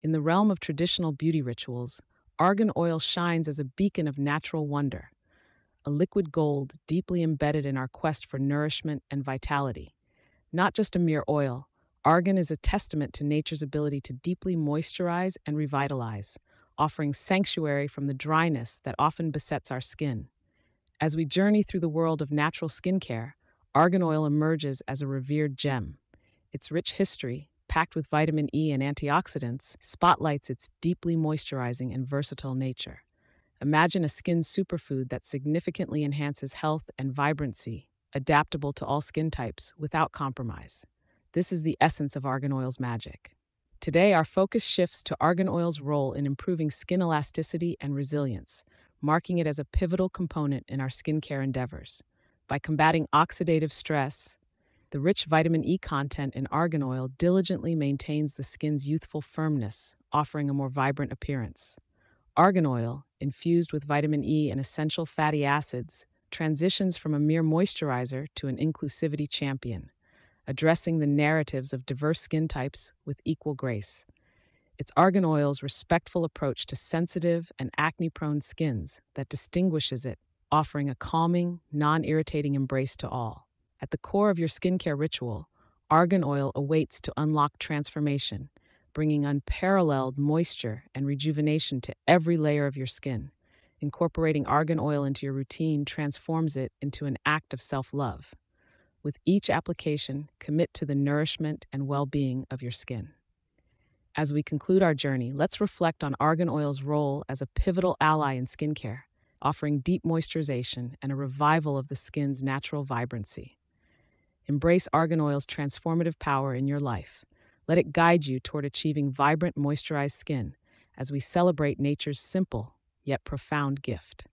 In the realm of traditional beauty rituals, argan oil shines as a beacon of natural wonder, a liquid gold deeply embedded in our quest for nourishment and vitality. Not just a mere oil, argan is a testament to nature's ability to deeply moisturize and revitalize, offering sanctuary from the dryness that often besets our skin. As we journey through the world of natural skincare, argan oil emerges as a revered gem. Its rich history, packed with vitamin E and antioxidants, spotlights its deeply moisturizing and versatile nature. Imagine a skin superfood that significantly enhances health and vibrancy, adaptable to all skin types without compromise. This is the essence of argan oil's magic. Today, our focus shifts to argan oil's role in improving skin elasticity and resilience, marking it as a pivotal component in our skincare endeavors. By combating oxidative stress, the rich vitamin E content in argan oil diligently maintains the skin's youthful firmness, offering a more vibrant appearance. Argan oil, infused with vitamin E and essential fatty acids, transitions from a mere moisturizer to an inclusivity champion, addressing the narratives of diverse skin types with equal grace. It's argan oil's respectful approach to sensitive and acne prone skins that distinguishes it, offering a calming, non irritating embrace to all. At the core of your skincare ritual, argan oil awaits to unlock transformation, bringing unparalleled moisture and rejuvenation to every layer of your skin. Incorporating argan oil into your routine transforms it into an act of self love. With each application, commit to the nourishment and well being of your skin. As we conclude our journey, let's reflect on argan oil's role as a pivotal ally in skincare, offering deep moisturization and a revival of the skin's natural vibrancy. Embrace argan oil's transformative power in your life. Let it guide you toward achieving vibrant, moisturized skin as we celebrate nature's simple yet profound gift.